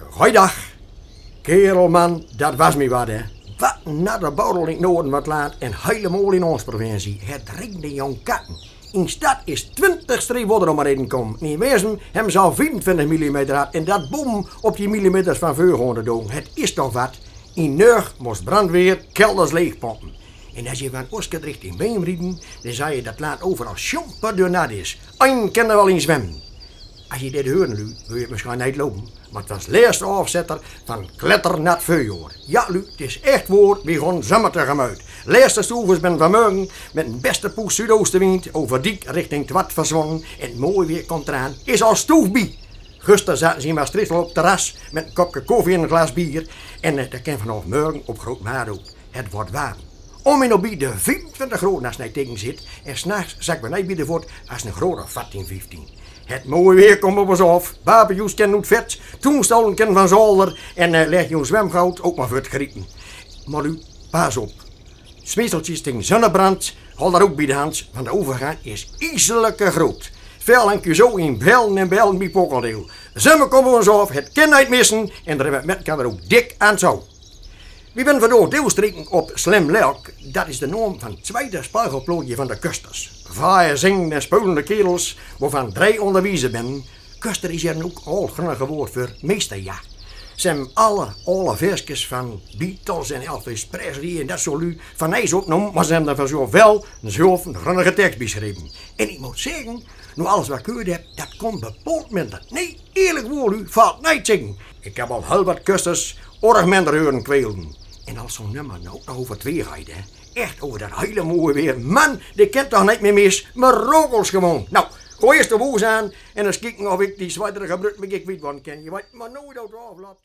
Goeiedag. Kerelman, dat was me wat, hè. Wat naar de het noorden wat laat en helemaal in onze provincie. Het regende jong katten. In stad is 20 streep water om erin komen. In wezen hebben ze al 24 mm had en dat boom op die millimeters van vuur doen. Het is toch wat. In Neug moest brandweer kelders leegpompen. En als je van Oscar richting Beem rieden, dan zou je dat laat overal sjomper door nat is. Eén kan wel in zwemmen. Als je dit hoort, Lu, wil je het misschien niet lopen. Maar het was de eerste afzetter van kletternat vuurjoor. Ja, Lu, het is echt woord, we gaan zomer tegemoet. Leerste stoevers ben vanmorgen met een beste poes zuidoostenwind over diek richting Twat verzwongen. En het mooie weer komt eraan, is al stoefbie. Gisteren zaten ze in Maastricht op het terras met een kopje koffie en een glas bier. En uh, dat kan vanaf morgen op Groot Maro. Het wordt warm. Om in op de 25 graden als hij tegen zit. En s'nachts zak we niet bieden voort als een grote 14, 15. Het mooie weer komt op ons af. Barbecues kennen het vet. Toenstolen kennen van zolder. En uh, leg je een zwemgoud ook maar voor het grieten. Maar u, pas op. Smeeseltjes tegen zonnebrand. Hou daar ook bij de hand, want de overgang is ijselijke groot. Veel en zo in bellen en bellen bij pokkeldeel. Zomer komen we ons af, het kan niet missen. En we met elkaar ook dik aan zo. We zijn vandaag deelstreken op Slim Lelk. Dat is de naam van het tweede spargelplootje van de kusters. Vaaien, zingen en spulende kerels, waarvan drie onderwijzen ben. Kuster is hier ook al grunnige woord voor meesterja. Ze hebben alle alle versjes van Beatles en Elvis Presley en dat soort lui van ijs opgenomen, maar ze hebben er zo wel een een grunnige tekst beschreven. En ik moet zeggen, nu alles wat ik gehoord heb, dat komt bepaald minder. Nee, eerlijk woord u, valt niet zingen. Ik heb al heel wat kusters org minder kwelen. En als zo'n nummer nou over twee gaat, hè. Echt over dat hele mooie weer. Man, die kent toch niet meer mis, maar rokels gewoon. Nou, gooi eerst de woes aan en eens kijken of ik die zwaardere gebrut ik weet wat ken. Je weet maar nooit uit aflaat.